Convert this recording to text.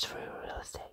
Through real estate.